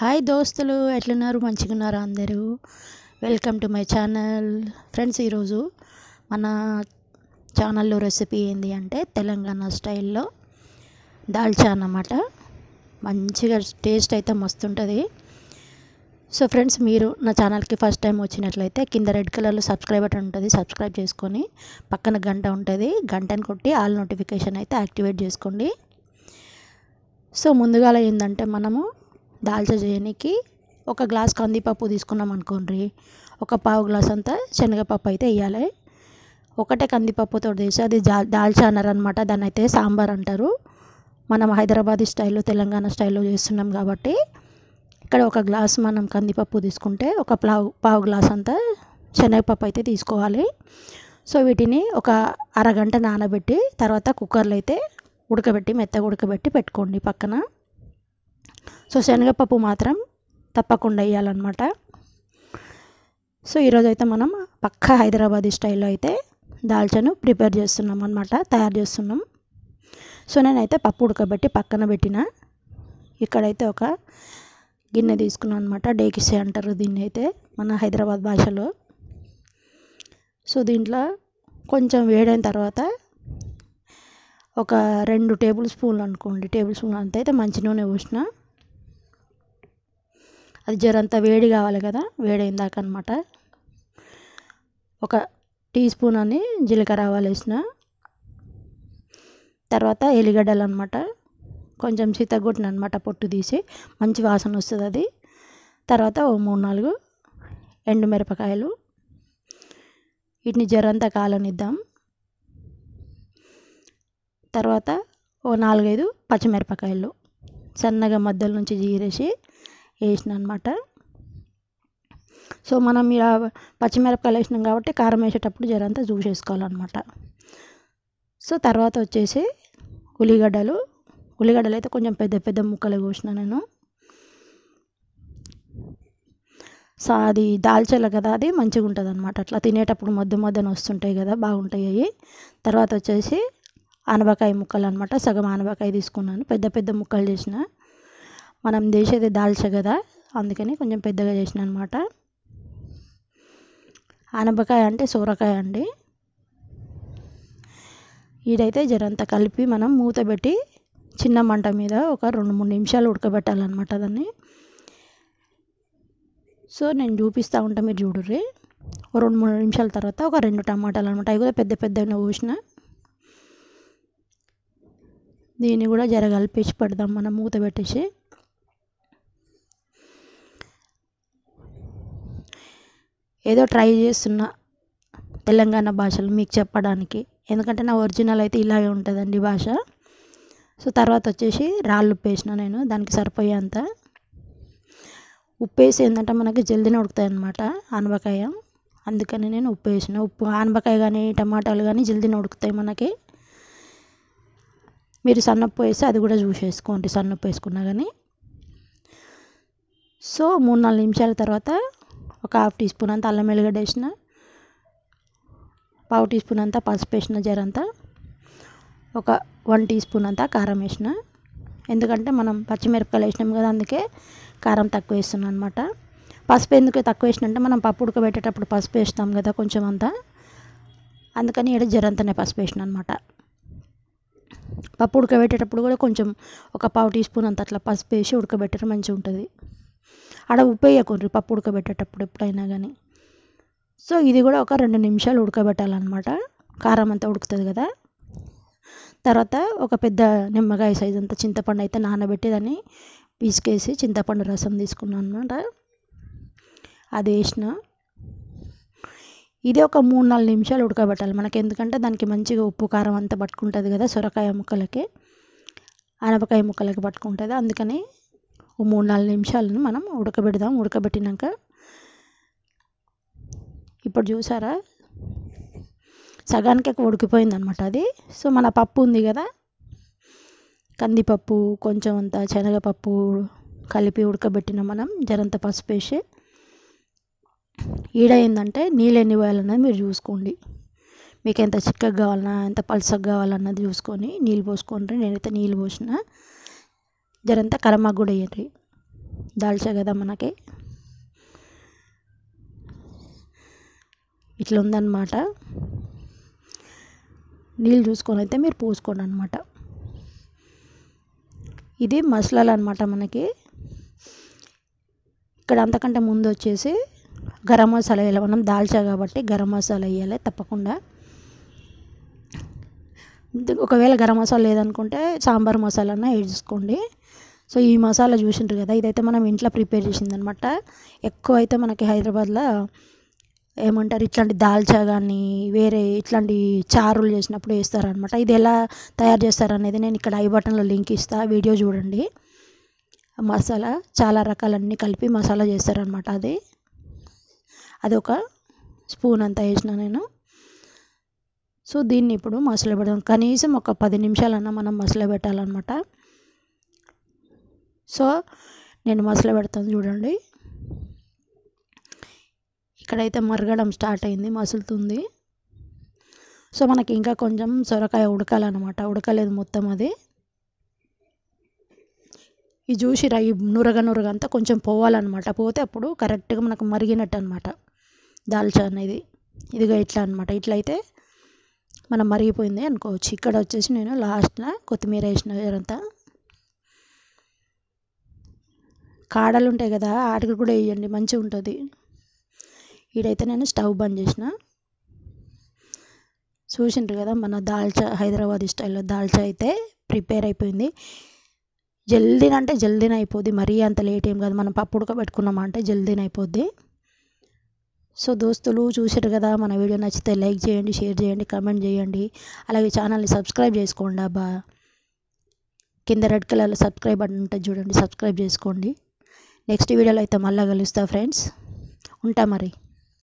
Hi దోస్తులు ఎట్లున్నారు? మంచిగున్నారా అందరూ? Welcome to my channel friends ఈరోజు మన ఛానల్లో రెసిపీ ఏంటి అంటే తెలంగాణ స్టైల్లో దాల్చా అన్నమాట. మంచిగా టేస్ట్ అయితే మస్తుంటుంది. సో ఫ్రెండ్స్ మీరు నా ఛానల్కి ఫస్ట్ టైం వచ్చినట్లయితే కింద రెడ్ కలర్లో సబ్స్క్రైబ్ బటన్ ఉంటుంది. సబ్స్క్రైబ్ చేసుకొని పక్కన గంట ఉంటుంది. గంటను కొట్టి ఆల్ నోటిఫికేషన్ అయితే యాక్టివేట్ చేసుకోండి. సో ముందుగా ఏంటంటే మనము దాల్చా చేయనీకి ఒక గ్లాస్ కందిపప్పు తీసుకున్నాం అనుకోండి. ఒక పావు గ్లాస్ అంతా శనగపప్పు అయితే వేయాలి. ఒకటే కందిపప్పుతో చేసి అది జా దాల్చా అన్నారు అనమాట దాన్ని అయితే సాంబార్ అంటారు. మనం హైదరాబాద్ స్టైల్లో తెలంగాణ స్టైల్లో చేస్తున్నాం కాబట్టి ఇక్కడ ఒక గ్లాస్ మనం కందిపప్పు తీసుకుంటే ఒక పావు పావు గ్లాస్ అంతా శనగపప్పు అయితే తీసుకోవాలి. సో వీటిని ఒక అరగంట నానబెట్టి తర్వాత కుక్కర్లో అయితే ఉడకబెట్టి మెత్తగా ఉడకబెట్టి పెట్టుకోండి పక్కన. సో శనగపప్పు మాత్రం తప్పకుండా వేయాలన్నమాట. సో ఈరోజు అయితే మనం పక్క హైదరాబాదీ స్టైల్లో అయితే దాల్చను ప్రిపేర్ చేస్తున్నాం అనమాట తయారు చేస్తున్నాం. సో నేనైతే పప్పు ఉడకబెట్టి పక్కన పెట్టిన ఇక్కడైతే ఒక గిన్నె తీసుకున్నాను అనమాట డేకిసే అంటారు దీన్ని అయితే మన హైదరాబాద్ భాషలో. సో దీంట్లో కొంచెం వేడైన తర్వాత ఒక రెండు టేబుల్ స్పూన్లు అనుకోండి టేబుల్ స్పూన్ అంత అయితే మంచి నూనె పోసిన అది జరంతా వేడి కావాలి కదా వేడైందాక దాకా అనమాట ఒక టీ స్పూన్ అని జీలకర్ర ఆవాలు వేసిన. తర్వాత ఎల్లిగడ్డలు అనమాట కొంచెం సీతగొట్టిన అనమాట పొట్టు తీసి మంచి వాసన వస్తుంది అది. తర్వాత ఓ మూడు నాలుగు ఎండుమిరపకాయలు వీటిని జరంతా కాలనిద్దాం. తర్వాత ఓ నాలుగైదు పచ్చిమిరపకాయలు. సన్నగా మధ్యలో నుంచి జీరేసి వేసిన అనమాట సో మనం ఇలా పచ్చిమిరపకాయలు వేసినాం కాబట్టి కారం వేసేటప్పుడు జరంతా చూసేసుకోవాలన్నమాట సో తర్వాత వచ్చేసి ఉల్లిగడ్డలు. ఉల్లిగడ్డలు అయితే కొంచెం పెద్ద పెద్ద ముక్కలు కోసిన నేను. సో అది దాల్చల కదా అది మంచిగా ఉంటుంది అనమాట అట్లా తినేటప్పుడు మధ్య మధ్యన వస్తుంటాయి కదా బాగుంటాయి అవి తర్వాత వచ్చేసి ఆనపకాయ ముక్కలు అనమాట. సగం ఆనపకాయ తీసుకున్నాను. పెద్ద పెద్ద ముక్కలు చేసిన. మనం చేసేది దాల్చ కదా? అందుకని కొంచెం పెద్దగా చేసిన అనమాట అనపకాయ అంటే సోరకాయ అండి. ఇదైతే జరంతా కలిపి మనం మూత పెట్టి చిన్న మంట మీద ఒక రెండు మూడు నిమిషాలు ఉడకబెట్టాలన్నమాట దాన్ని. సో నేను చూపిస్తూ ఉంటా మీరు చూడుర్రి. రెండు మూడు నిమిషాల తర్వాత ఒక రెండు టమాటాలు అనమాట అవి కూడా పెద్ద పెద్దగా పోసిన దీన్ని కూడా జర కలిపేసి పెడదాం మనం మూత పెట్టేసి. ఏదో ట్రై చేస్తున్నా తెలంగాణ భాషలు మీకు చెప్పడానికి. ఎందుకంటే నా ఒరిజినల్ అయితే ఇలాగే ఉంటుందండి భాష. సో తర్వాత వచ్చేసి రాళ్ళు ఉప్పేసిన నేను దానికి సరిపోయేంత. ఉప్పు వేసి ఏంటంటే మనకి జల్దీనే ఉడుకుతాయి అనమాట ఆనపకాయ. అందుకని నేను ఉప్పు వేసిన ఉప్పు ఆనపకాయ కానీ టమాటాలు కానీ జల్దీనే ఉడుకుతాయి మనకి. మీరు సన్నప్పు వేస్తే అది కూడా చూసేసుకోండి సన్నప్పు వేసుకున్నా కానీ సో మూడు నాలుగు నిమిషాల తర్వాత ఒక హాఫ్ టీ స్పూన్ అంత అల్లం వెల్లిగడ్డ వేసిన. పావు టీ స్పూన్ అంతా పసుపు వేసిన జరంతా ఒక వన్ టీ స్పూన్ అంతా కారం వేసిన. ఎందుకంటే మనం పచ్చిమిరపకాయలు వేసినాం కదా అందుకే కారం తక్కువ వేస్తున్నాను అనమాట పసుపు ఎందుకు తక్కువ వేసినంటే మనం పప్పు ఉడకబెట్టేటప్పుడు పసుపు వేస్తాం కదా కొంచెం అంతా. అందుకని ఇక్కడ జరంతనే పసుపు వేసిన అనమాట పప్పు ఉడకబెట్టేటప్పుడు కూడా కొంచెం ఒక పావు టీ స్పూన్ అంత అట్లా పసుపు వేసి ఉడకబెట్టడం మంచిగా ఉంటుంది. ఆడ ఉప్పు వేయకుండ్రి పప్పు ఉడకబెట్టేటప్పుడు ఎప్పుడైనా కానీ సో ఇది కూడా ఒక రెండు నిమిషాలు ఉడకబెట్టాలన్నమాట. కారం అంతా ఉడుకుతుంది కదా. తర్వాత ఒక పెద్ద నిమ్మకాయ సైజు అంత చింతపండు అయితే నానబెట్టి దాన్ని చింతపండు రసం తీసుకున్నాను అనమాట అది వేసిన. ఇది ఒక మూడు నాలుగు నిమిషాలు ఉడకబెట్టాలి మనకి. ఎందుకంటే దానికి మంచిగా ఉప్పు కారం అంతా పట్టుకుంటుంది కదా సొరకాయ ముక్కలకి. ఆనపకాయ ముక్కలకి పట్టుకుంటుంది. అందుకని ఓ మూడు నాలుగు నిమిషాలను మనం ఉడకబెడదాం. ఉడకబెట్టినాక ఇప్పుడు చూసారా? సగానికి ఎక్కువ ఉడికిపోయింది అనమాట అది. సో మన పప్పు ఉంది కదా? కందిపప్పు కొంచెం అంత శనగపప్పు కలిపి ఉడకబెట్టిన మనం. జరంత పసుపు వేసి. ఈడ ఏంటంటే నీళ్ళు ఎన్ని పోయాలన్నది మీరు చూసుకోండి. మీకు ఎంత చిక్కగా కావాలన్నా ఎంత పలుసగా కావాలన్నది చూసుకొని నీళ్ళు పోసుకోండి నేనైతే నీళ్ళు పోసిన. జరంతా కరమాకు కూడా వేయండి దాల్చా కదా మనకి. ఇట్లా ఉందన్నమాట నీళ్ళు చూసుకొని అయితే మీరు పోసుకోండి అనమాట ఇది మసాలాలు అనమాట మనకి. ఇక్కడ అంతకంటే ముందు వచ్చేసి గరం మసాలా వేయాలి. మనం దాల్చా కాబట్టి గరం మసాలా వేయాలి తప్పకుండా. ఒకవేళ గరం మసాలా లేదనుకుంటే సాంబార్ మసాలా అన్న వేసుకోండి. సో ఈ మసాలా చూసిండ్రు కదా ఇదైతే మనం ఇంట్లో ప్రిపేర్ చేసిందనమాట ఎక్కువ అయితే మనకి హైదరాబాద్లో ఏమంటారు ఇట్లాంటి దాల్చా కానీ వేరే ఇట్లాంటి చారులు చేసినప్పుడు వేస్తారనమాట ఇది ఎలా తయారు చేస్తారనేది నేను ఇక్కడ ఐ బటన్లో లింక్ ఇస్తా వీడియో చూడండి. మసాలా చాలా రకాలన్నీ కలిపి మసాలా చేస్తారనమాట అది. అది ఒక స్పూన్ అంతా వేసిన నేను. సో దీన్ని ఇప్పుడు మసాలా పెడదాం కనీసం ఒక పది నిమిషాలన్నా మనం మసాలా పెట్టాలన్నమాట సో నేను మసలు పెడతాను చూడండి. ఇక్కడైతే మరగడం స్టార్ట్ అయింది మసులుతుంది. సో మనకి ఇంకా కొంచెం సొరకాయ ఉడకాలన్నమాట ఉడకలేదు మొత్తం అది. ఈ చూసిరా ఈ నురగ నురగ అంతా కొంచెం పోవాలన్నమాట. పోతే అప్పుడు కరెక్ట్గా మనకు మరిగినట్టు అనమాట దాల్చా అనేది. ఇదిగో ఇట్లా అనమాట ఇట్లయితే మనం మరిగిపోయింది అనుకోవచ్చు. ఇక్కడ వచ్చేసి నేను లాస్ట్లో కొత్తిమీర వేసిన అంతా కాడలు ఉంటాయి కదా ఆటకి కూడా వేయండి మంచిగా ఉంటుంది ఈడైతే నేను స్టవ్ బంద్ చేసిన. చూసిండ్రు కదా మన దాల్చా హైదరాబాద్ స్టైల్లో దాల్చా అయితే ప్రిపేర్ అయిపోయింది. జల్దీన అంటే జల్దీన అయిపోద్ది మరీ అంత లేట్ ఏం కాదు. మనం పప్పు ఉడకబెట్టుకున్నామా అంటే జల్దీన అయిపోద్ది. సో దోస్తులు చూసారు కదా మన వీడియో నచ్చితే లైక్ చేయండి షేర్ చేయండి కమెంట్ చేయండి. అలాగే ఛానల్ని సబ్స్క్రైబ్ చేసుకోండి అబ్బా. కింద రెడ్ కలర్లో సబ్స్క్రైబ్ బటన్ ఉంటుంది చూడండి సబ్స్క్రైబ్ చేసుకోండి. నెక్స్ట్ వీడియోలో అయితే మళ్ళీ కలుస్తా ఫ్రెండ్స్. ఉంటా మరి.